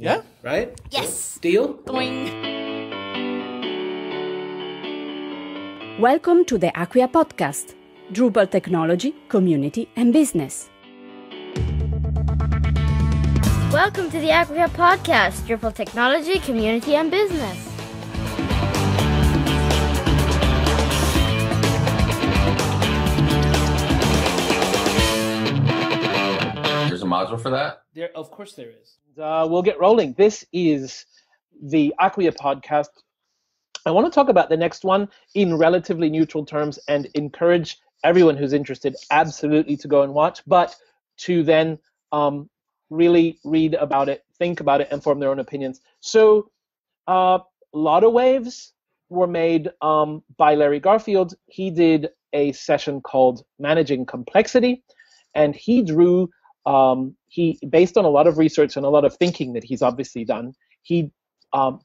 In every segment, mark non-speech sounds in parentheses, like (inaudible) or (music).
Yeah. Right. Yes. Deal. Doing. Welcome to the Acquia podcast, Drupal technology, community, and business. Welcome to the Acquia podcast, Drupal technology, community, and business. There's a module for that. There, of course, there is. Uh, we'll get rolling. This is the Acquia podcast. I want to talk about the next one in relatively neutral terms and encourage everyone who's interested absolutely to go and watch, but to then um, really read about it, think about it, and form their own opinions. So, uh, a lot of waves were made um, by Larry Garfield. He did a session called Managing Complexity, and he drew um, he based on a lot of research and a lot of thinking that he's obviously done he um,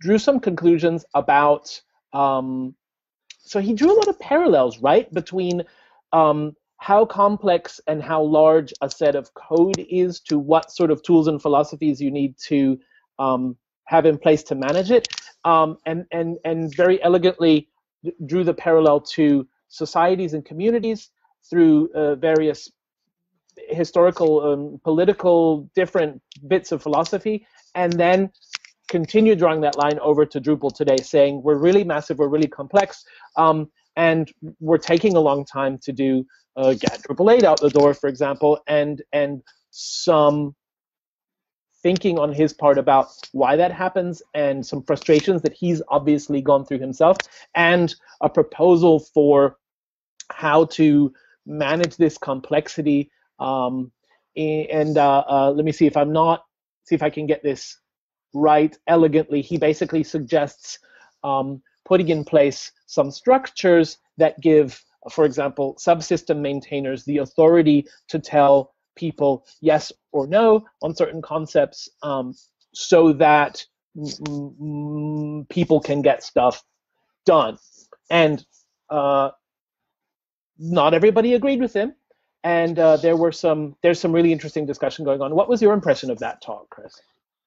drew some conclusions about um, so he drew a lot of parallels right between um, how complex and how large a set of code is to what sort of tools and philosophies you need to um, have in place to manage it um, and and and very elegantly drew the parallel to societies and communities through uh, various historical, um, political, different bits of philosophy, and then continue drawing that line over to Drupal today, saying we're really massive, we're really complex, um, and we're taking a long time to do uh, get Drupal 8 out the door, for example, and and some thinking on his part about why that happens and some frustrations that he's obviously gone through himself, and a proposal for how to manage this complexity um, and uh, uh, let me see if I'm not, see if I can get this right elegantly. He basically suggests um, putting in place some structures that give, for example, subsystem maintainers the authority to tell people yes or no on certain concepts um, so that people can get stuff done. And uh, not everybody agreed with him and uh, there were some there's some really interesting discussion going on. What was your impression of that talk, Kris?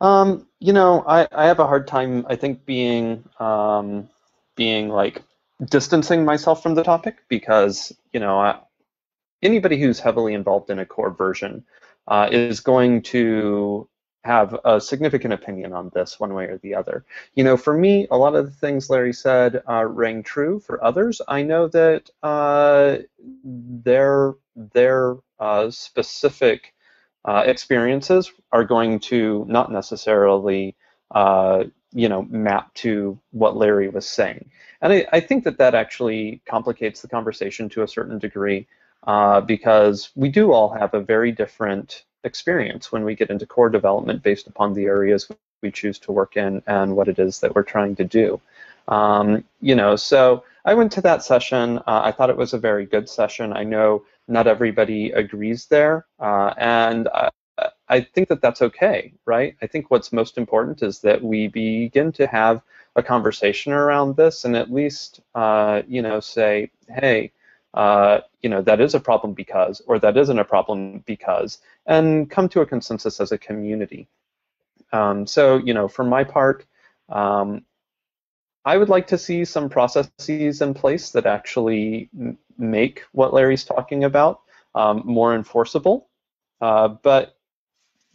Um, you know, I, I have a hard time. I think being um, being like distancing myself from the topic because you know I, anybody who's heavily involved in a core version uh, is going to have a significant opinion on this one way or the other. You know, for me, a lot of the things Larry said uh, rang true. For others, I know that uh, their their uh, specific uh, experiences are going to not necessarily, uh, you know, map to what Larry was saying. And I, I, think that that actually complicates the conversation to a certain degree uh, because we do all have a very different experience when we get into core development based upon the areas we choose to work in and what it is that we're trying to do. Um, you know, so I went to that session. Uh, I thought it was a very good session. I know not everybody agrees there, uh, and I, I think that that's okay, right? I think what's most important is that we begin to have a conversation around this and at least, uh, you know, say, hey, uh, you know, that is a problem because, or that isn't a problem because, and come to a consensus as a community. Um, so, you know, for my part, um, I would like to see some processes in place that actually make what Larry's talking about um, more enforceable. Uh, but,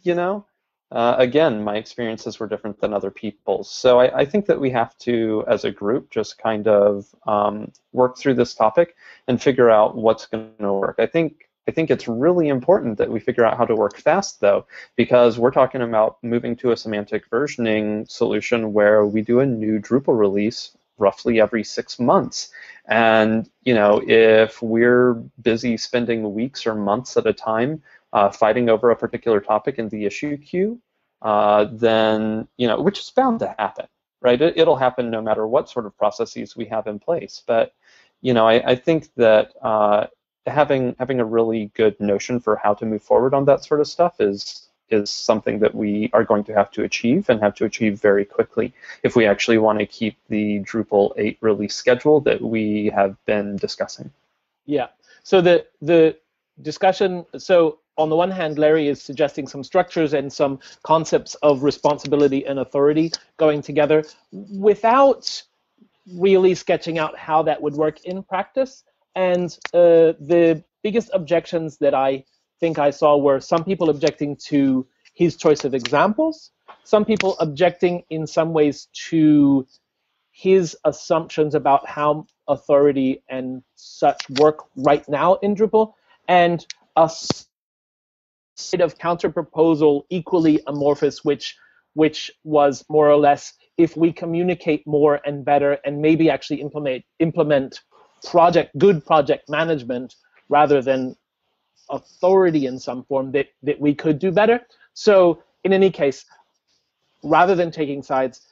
you know, uh, again, my experiences were different than other people's. So I, I, think that we have to, as a group, just kind of um, work through this topic and figure out what's going to work. I think I think it's really important that we figure out how to work fast, though, because we're talking about moving to a semantic versioning solution where we do a new Drupal release roughly every six months. And you know, if we're busy spending weeks or months at a time uh, fighting over a particular topic in the issue queue, uh, then you know, which is bound to happen, right? It, will happen no matter what sort of processes we have in place. But you know, I, I think that uh, having having a really good notion for how to move forward on that sort of stuff is is something that we are going to have to achieve and have to achieve very quickly if we actually want to keep the Drupal 8 release schedule that we have been discussing. Yeah. So the the discussion. So on the one hand, Larry is suggesting some structures and some concepts of responsibility and authority going together without really sketching out how that would work in practice. And uh, the biggest objections that I think I saw were some people objecting to his choice of examples, some people objecting in some ways to his assumptions about how authority and such work right now in Drupal, and a set of counter proposal equally amorphous, which which was more or less if we communicate more and better and maybe actually implement implement project good project management rather than authority in some form that, that we could do better. So in any case, rather than taking sides,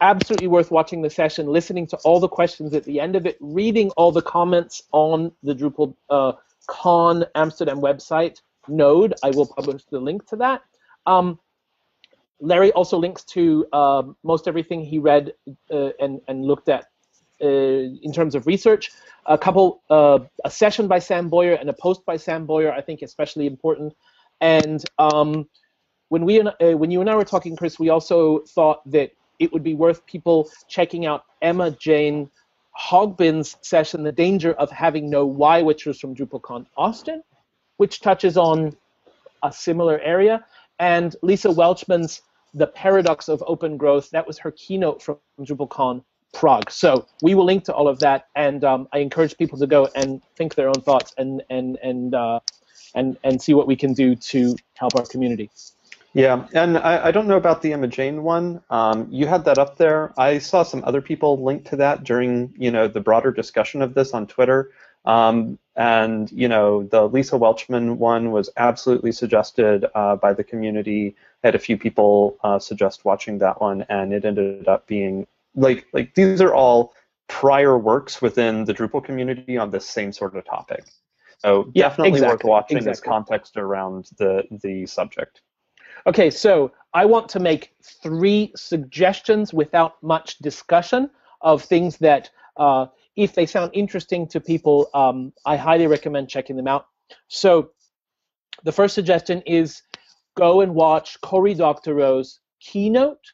absolutely worth watching the session, listening to all the questions at the end of it, reading all the comments on the Drupal uh, Con Amsterdam website node. I will publish the link to that. Um, Larry also links to uh, most everything he read uh, and, and looked at in terms of research. A couple, uh, a session by Sam Boyer and a post by Sam Boyer, I think, especially important. And um, when we, uh, when you and I were talking, Kris, we also thought that it would be worth people checking out Emma Jane Hogbin's session, "The Danger of Having No Why," which was from DrupalCon Austin, which touches on a similar area, and Lisa Welchman's "The Paradox of Open Growth." That was her keynote from DrupalCon Prague. So we will link to all of that, and um, I encourage people to go and think their own thoughts and and and uh, and and see what we can do to help our community. Yeah, and I, I don't know about the Emma Jane one. Um, you had that up there. I saw some other people link to that during you know the broader discussion of this on Twitter. Um, and you know the Lisa Welchman one was absolutely suggested uh, by the community. I had a few people uh, suggest watching that one, and it ended up being like like these are all prior works within the Drupal community on this same sort of topic. So Yeah, definitely worth watching exactly. context around the the subject. Okay, so I want to make three suggestions without much discussion of things that, uh, if they sound interesting to people, um, I highly recommend checking them out. So, the first suggestion is go and watch Cory Doctorow's keynote.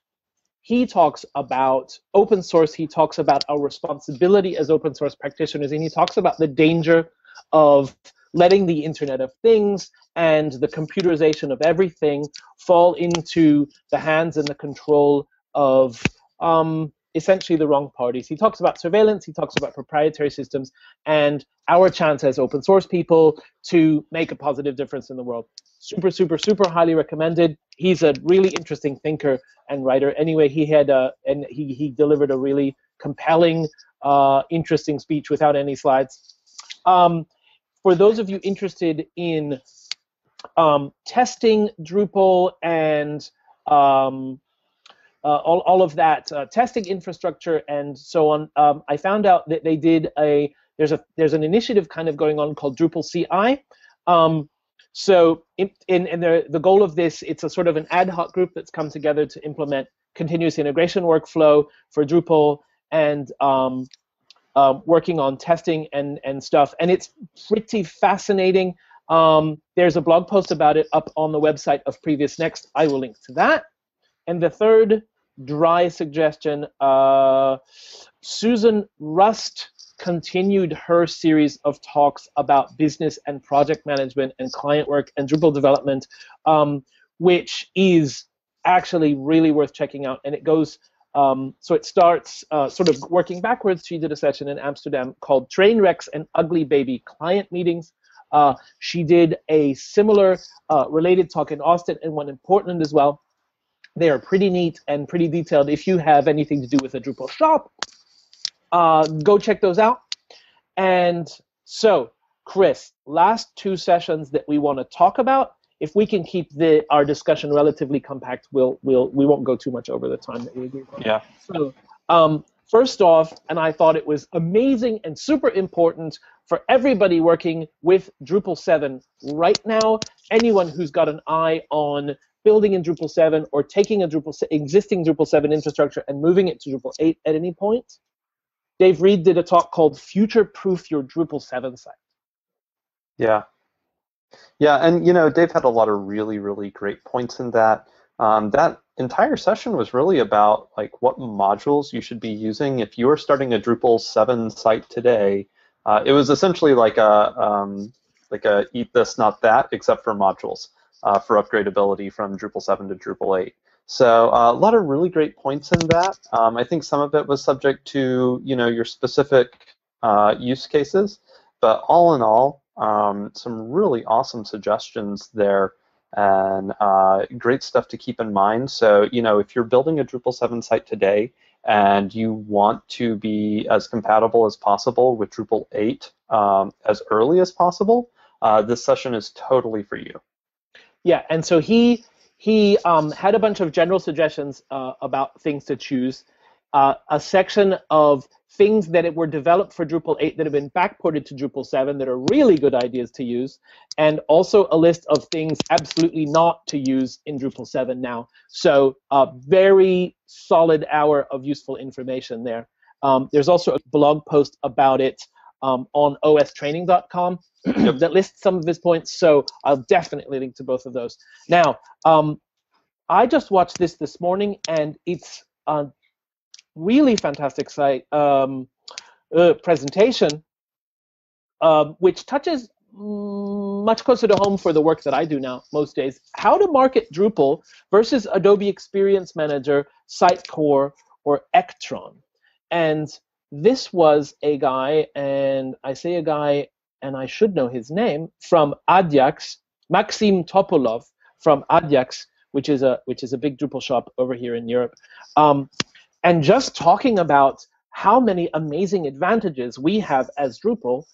He talks about open source, he talks about our responsibility as open source practitioners, and he talks about the danger of letting the Internet of Things and the computerization of everything fall into the hands and the control of um, essentially the wrong parties. He talks about surveillance, he talks about proprietary systems, and our chance as open source people to make a positive difference in the world. Super, super, super highly recommended. He's a really interesting thinker and writer. Anyway, he had a, and he, he delivered a really compelling, uh, interesting speech without any slides. Um, for those of you interested in um, testing Drupal and um, uh, all, all of that uh, testing infrastructure and so on, um, I found out that they did a there's a there's an initiative kind of going on called DrupalCI. Um, so in, in, the, the goal of this, it's a sort of an ad hoc group that's come together to implement continuous integration workflow for Drupal and um, um, working on testing and, and stuff. And it's pretty fascinating. Um, there's a blog post about it up on the website of PreviousNext. I will link to that. And the third dry suggestion uh, Susan Rust continued her series of talks about business and project management and client work and Drupal development, um, which is actually really worth checking out. And it goes um, so it starts uh, sort of working backwards. She did a session in Amsterdam called Train Wrecks and Ugly Baby Client Meetings. Uh, she did a similar uh, related talk in Austin and one in Portland as well. They are pretty neat and pretty detailed. If you have anything to do with a Drupal shop, uh, go check those out. And so, Kris, last two sessions that we want to talk about if we can keep the our discussion relatively compact, we'll we'll we won't go too much over the time that we agreed on. Yeah. So um, first off, and I thought it was amazing and super important for everybody working with Drupal 7 right now. Anyone who's got an eye on building in Drupal 7 or taking a Drupal existing Drupal 7 infrastructure and moving it to Drupal 8 at any point. Dave Reed did a talk called "Future Proof Your Drupal 7 Site." Yeah. Yeah, and you know, Dave had a lot of really, really great points in that. Um, that entire session was really about like what modules you should be using if you're starting a Drupal 7 site today. Uh, it was essentially like a um, like a eat this not that except for modules uh, for upgradability from Drupal 7 to Drupal 8. So uh, a lot of really great points in that. Um, I think some of it was subject to you know your specific uh, use cases, but all in all, um, some really awesome suggestions there and uh, great stuff to keep in mind. So, you know, if you're building a Drupal 7 site today and you want to be as compatible as possible with Drupal 8 um, as early as possible, uh, this session is totally for you. Yeah, and so he he um, had a bunch of general suggestions uh, about things to choose. Uh, a section of things that were developed for Drupal 8 that have been backported to Drupal 7 that are really good ideas to use, and also a list of things absolutely not to use in Drupal 7 now. So a very solid hour of useful information there. Um, there's also a blog post about it um, on ostraining.com (clears throat) that lists some of his points, so I'll definitely link to both of those. Now, um, I just watched this this morning, and it's a really fantastic site um, uh, presentation, um, which touches much closer to home for the work that I do now most days. How to market Drupal versus Adobe Experience Manager, Sitecore, or Ektron. And this was a guy, and I say a guy, and I should know his name, from Adyax, Maxime Topolov from Adyax, which is a which is a big Drupal shop over here in Europe. Um, and just talking about how many amazing advantages we have as Drupal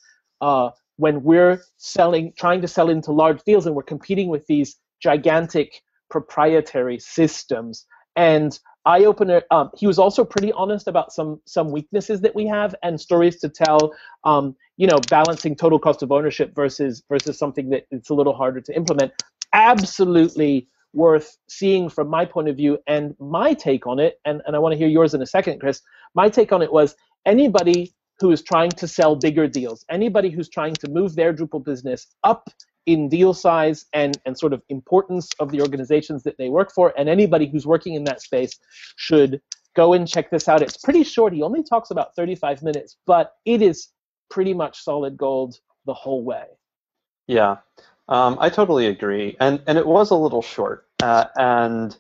uh, when we're selling, trying to sell into large deals, and we're competing with these gigantic proprietary systems. And eye opener. Um, he was also pretty honest about some some weaknesses that we have and stories to tell. Um, you know, balancing total cost of ownership versus versus something that it's a little harder to implement. Absolutely worth seeing from my point of view and my take on it, and, and I want to hear yours in a second, Kris. My take on it was anybody who is trying to sell bigger deals, anybody who's trying to move their Drupal business up in deal size and, and sort of importance of the organizations that they work for, and anybody who's working in that space should go and check this out. It's pretty short. He only talks about 35 minutes, but it is pretty much solid gold the whole way. Yeah, um, I totally agree, and and it was a little short, uh, and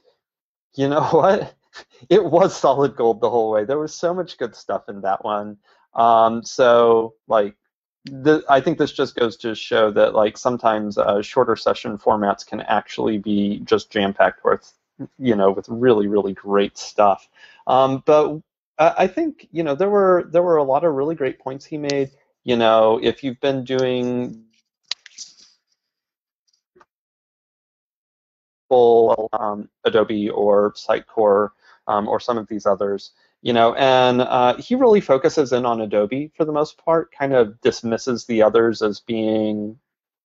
you know (laughs) what? It was solid gold the whole way. There was so much good stuff in that one. Um, so like, the, I think this just goes to show that like sometimes uh, shorter session formats can actually be just jam packed with, you know, with really really great stuff. Um, but I think you know there were there were a lot of really great points he made. You know, if you've been doing um, Adobe or Sitecore um, or some of these others, you know, and uh, he really focuses in on Adobe for the most part, kind of dismisses the others as being,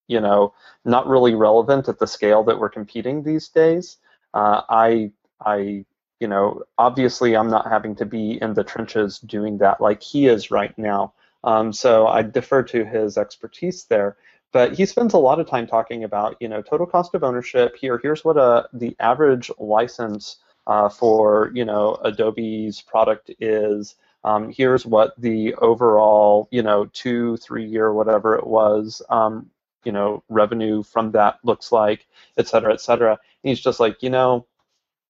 you know, not really relevant at the scale that we're competing these days. Uh, I, I, you know, obviously I'm not having to be in the trenches doing that like he is right now. Um, so I defer to his expertise there. But he spends a lot of time talking about, you know, total cost of ownership. Here, here's what a uh, the average license uh, for, you know, Adobe's product is. Um, here's what the overall, you know, two, three year, whatever it was, um, you know, revenue from that looks like, et cetera, et cetera. And he's just like, you know,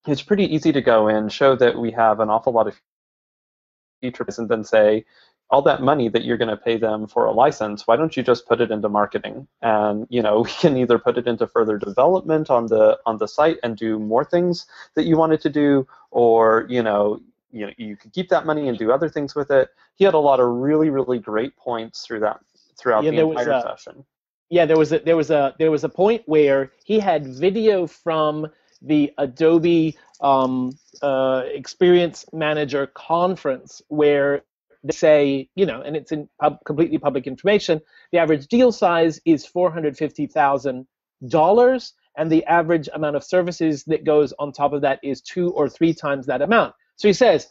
it's pretty easy to go in, show that we have an awful lot of features, and then say, all that money that you're going to pay them for a license, why don't you just put it into marketing? And you know, (laughs) we can either put it into further development on the on the site and do more things that you wanted to do, or you know, you know, you could keep that money and do other things with it. He had a lot of really, really great points through that throughout Yeah, the entire a- session. Yeah, there was a there was a there was a point where he had video from the Adobe um, uh, Experience Manager conference where they say, you know, and it's in pub- completely public information. The average deal size is four hundred fifty thousand dollars, and the average amount of services that goes on top of that is two or three times that amount. So he says,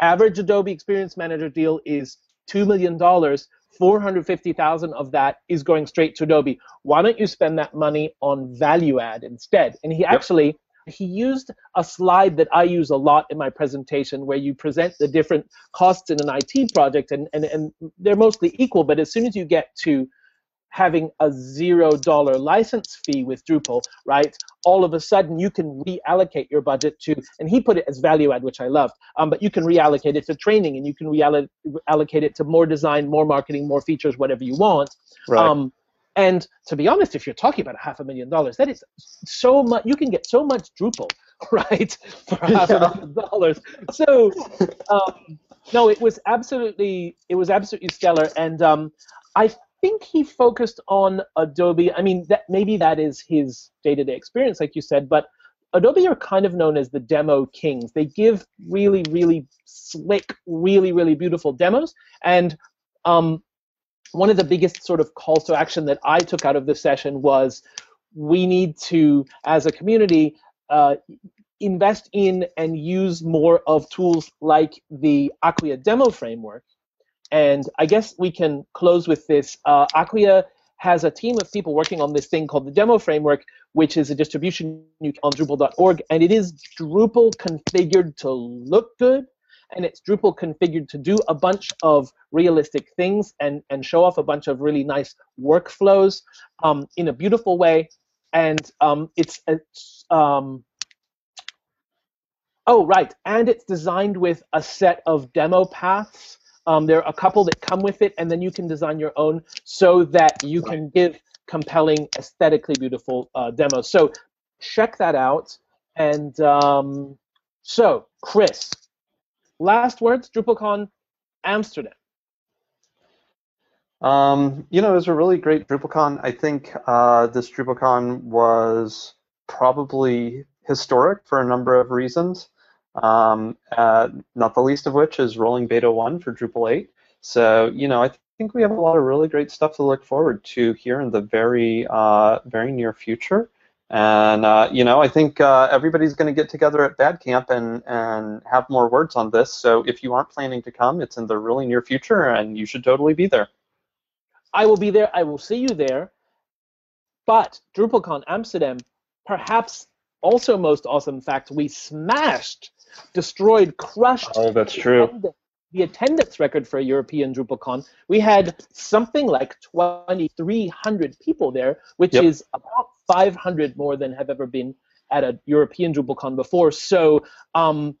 average Adobe Experience Manager deal is two million dollars 450,000 of that is going straight to Adobe. Why don't you spend that money on value add instead? And he actually he used a slide that I use a lot in my presentation where you present the different costs in an IT project and, and, and they're mostly equal, but as soon as you get to having a zero dollar license fee with Drupal, right? All of a sudden you can reallocate your budget to, and he put it as value add, which I loved, um, but you can reallocate it to training and you can reallocate it to more design, more marketing, more features, whatever you want. Right. Um, and to be honest, if you're talking about half a million dollars, that is so much. You can get so much Drupal, (laughs) right, for half a million dollars. So, um, no, it was absolutely, it was absolutely stellar. And um, I think he focused on Adobe. I mean, that maybe that is his day-to-day experience, like you said. But Adobe are kind of known as the demo kings. They give really, really slick, really, really beautiful demos, and um, one of the biggest sort of calls to action that I took out of this session was we need to, as a community, uh, invest in and use more of tools like the Acquia demo framework. And I guess we can close with this. Uh, Acquia has a team of people working on this thing called the demo framework, which is a distribution on Drupal.org, and it is Drupal configured to look good and it's Drupal configured to do a bunch of realistic things and, and show off a bunch of really nice workflows um, in a beautiful way. And um, it's, it's um, oh right, and it's designed with a set of demo paths. Um, there are a couple that come with it, and then you can design your own so that you can give compelling, aesthetically beautiful uh, demos. So check that out. And um, so, Kris, last words, DrupalCon Amsterdam. Um, you know, it was a really great DrupalCon. I think uh, this DrupalCon was probably historic for a number of reasons. Um, uh, not the least of which is rolling beta one for Drupal 8. So, you know, I th- think we have a lot of really great stuff to look forward to here in the very, uh, very near future. And uh, you know, I think uh, everybody's going to get together at BADCamp and and have more words on this. So if you aren't planning to come, it's in the really near future, and you should totally be there. I will be there. I will see you there. But DrupalCon Amsterdam, perhaps also most awesome fact, we smashed, destroyed, crushed. Oh, that's true the attendance record for a European DrupalCon, we had something like 2,300 people there, which yep. is about 500 more than have ever been at a European DrupalCon before. So um,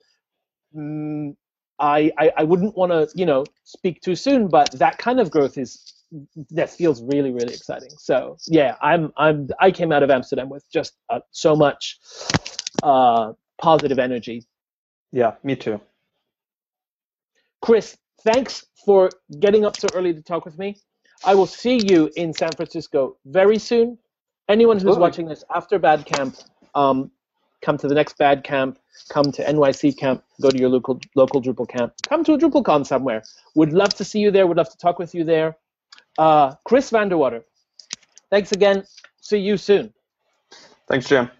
mm, I, I, I wouldn't want to you know speak too soon, but that kind of growth is that feels really really exciting. So yeah, I'm I'm I came out of Amsterdam with just uh, so much uh, positive energy. Yeah, me too. Kris, thanks for getting up so early to talk with me. I will see you in San Francisco very soon. Anyone who's watching this after BADCamp, um, come to the next BADCamp, come to NYC Camp, go to your local local Drupal camp, come to a DrupalCon somewhere. Would love to see you there. Would love to talk with you there. Uh, Kris Vanderwater, thanks again. See you soon. Thanks, jam.